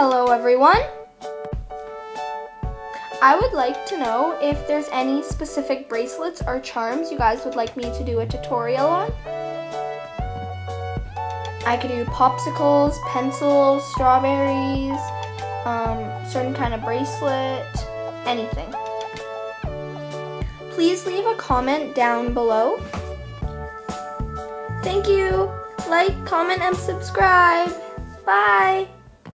Hello everyone. I would like to know if there's any specific bracelets or charms you guys would like me to do a tutorial on. I could do popsicles, pencils, strawberries, um, certain kind of bracelet, anything. Please leave a comment down below. Thank you. Like, comment, and subscribe. Bye.